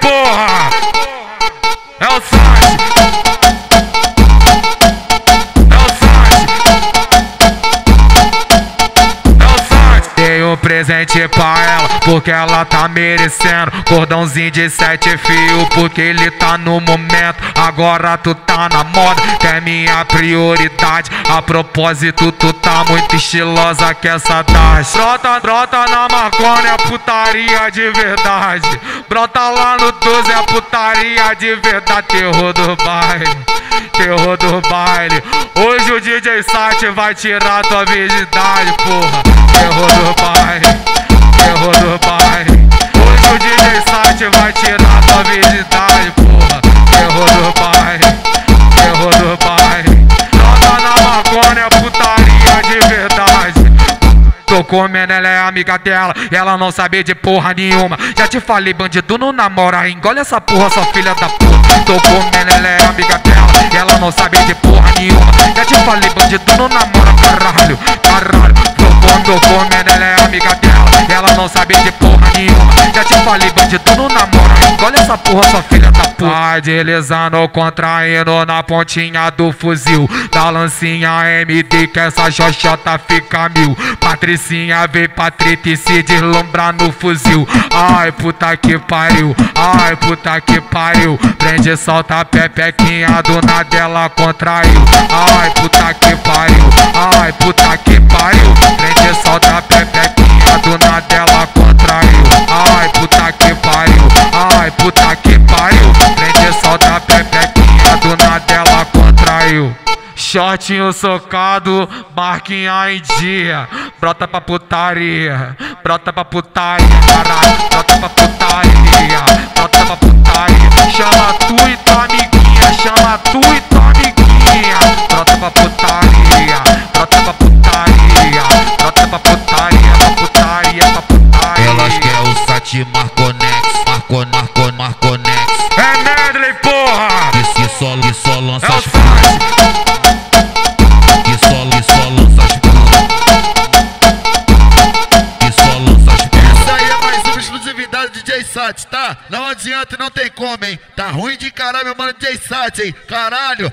porra! É o Sax! Presente pra ela, porque ela tá merecendo. Cordãozinho de sete fios, porque ele tá no momento. Agora tu tá na moda, que é minha prioridade. A propósito, tu tá muito estilosa que essa dash. Brota, brota na maconha, é putaria de verdade. Brota lá no 12, é putaria de verdade. Terror do baile, terror do baile. Hoje o DJ Sat vai tirar tua virgindade, porra. Terror tirar tua porra. Terror do baile, terror do baile. Brota na maconha, é putaria de verdade. Tô comendo, ela é amiga dela ela não sabe de porra nenhuma. Já te falei, bandido não namora, engole essa porra, sua filha da puta. Tô comendo, ela é amiga dela ela não sabe de porra nenhuma. Já te falei, bandido não namora, caralho, caralho. Tô comendo, ela é amiga dela ela não sabe de porra nenhuma. Já te falei, bandido não namora, engole essa porra, sua filha da puta. Vai deslizando, contraindo na pontinha do fuzil. Da lancinha MD que essa xoxota fica mil. Patricinha vem pra treta e se deslumbra no fuzil. Ai, puta que pariu, ai, puta que pariu. Prende, solta a pepequinha, do nada ela contraiu. Ai, puta que pariu, ai, puta que pariu. Prende, solta a pepequinha, Shortinho socado, marquinha em dia. Brota pra putaria, brota pra putaria, caralho. Brota pra putaria, Tá? Não adianta, não tem como, hein? Tá ruim de caralho, meu mano DJ Sat, hein? Caralho!